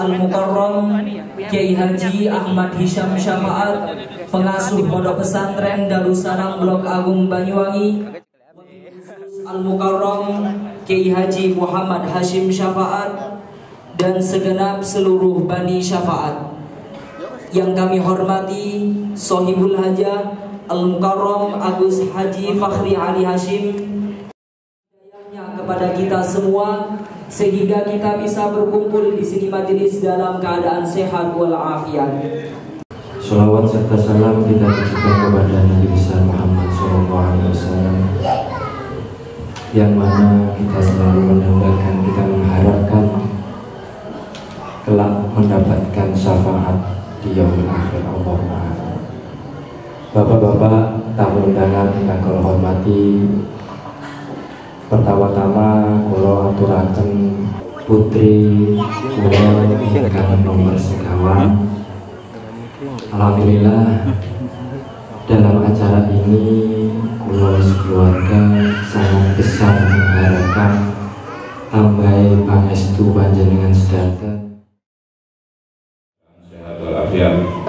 Al-Mukarram Kiai Haji Ahmad Hisham Syafaat Pengasuh Pondok Pesantren Darussalam Blok Agung Banyuwangi Al-Mukarram Kiai Haji Muhammad Hashim Syafaat dan segenap seluruh Bani Syafaat. Yang kami hormati Sohibul Hajah Al-Mukarram Agus Haji Fakhri Ali Hashim kepada kita semua sehingga kita bisa berkumpul di sini majelis dalam keadaan sehat walafiat. Salawat serta salam kita tujukan kepada Nabi besar Muhammad SAW yang mana kita selalu menambahkan kita mengharapkan kelak mendapatkan syafaat di yaumil akhir Allah Bapak-bapak tamu undangan yang kau hormati pertama-tama kalau aturaken putri kula ingkang nomor sekawan. Alhamdulillah dalam acara ini kula sekeluarga sangat besar mengharapkan tambahi pangestu panjenengan sedanten sehat walafiat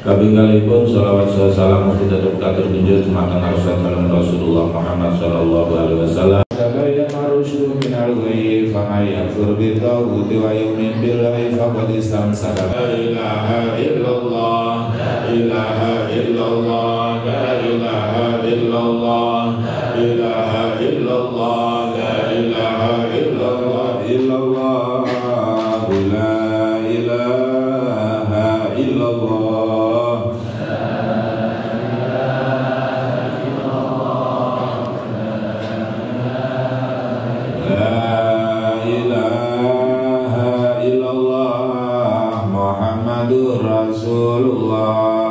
Kabinggalipun salawat salam kita katur kunjut matang Rasulullah Muhammad sallallahu alaihi wasallam. Sabaya marusydu min al-ghayyi fama yakfur bi tawuti wa yu'min billahi faqad istamsaka. La ilaha illallah, la ilaha illallah, la ilaha illallah, محمد رسول الله.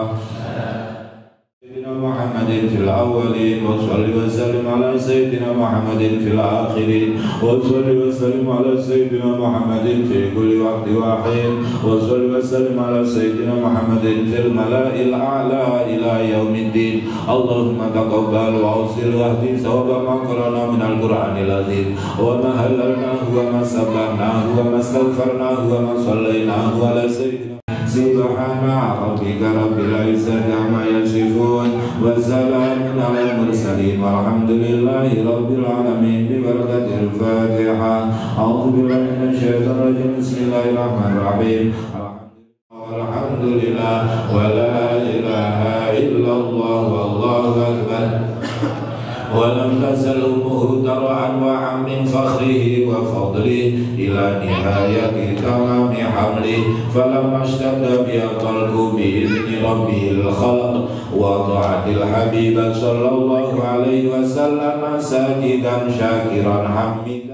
سيدنا محمد في الأولين وصل وسلم على سيدنا محمد في الآخرين. وصل وسلم على سيدنا محمد في كل وقت وحين. وصل وسلم على سيدنا محمد في الملاء الأعلى إلى يوم الدين. اللهم تقبل وأوصل واهدي ثواب ما قرأنا من القرآن العظيم. وما هللناه وما سبحناه وما استغفرناه وما صليناه على سيدنا سبحان ربك رب العزة عما يصفون. وسلام على المرسلين. والحمد لله رب العالمين. ببركة الفاتحة. أعوذ بالله من الشيطان الرجيم. بسم الله الرحمن الرحيم. والحمد لله ولا إله إلا الله. والله أكبر. ولم تزل أمه وفضله إلى نهاية تمام حمله فلما اشتد بي القلب بإذن ربه الخلق وطاعة الحبيب صلى الله عليه وسلم ساجدا شاكرا حميدا.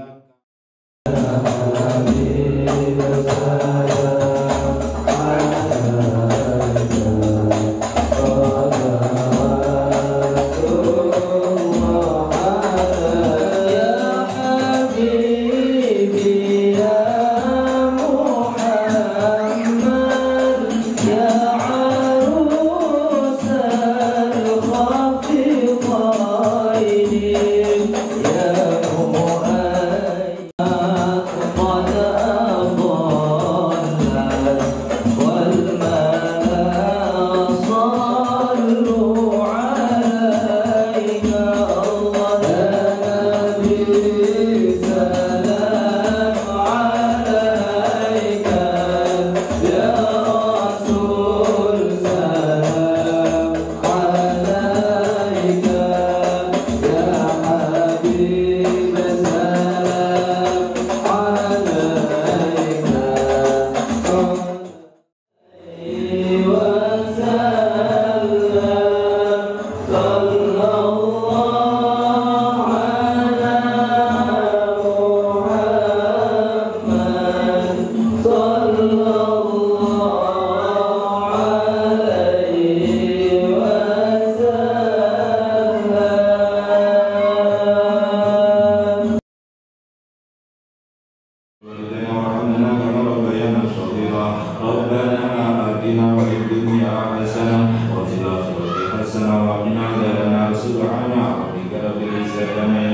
آتنا في الدنيا حسنة وفي الآخرة حسنة وقنا عذاب النار سبحان ربك رب العزة عما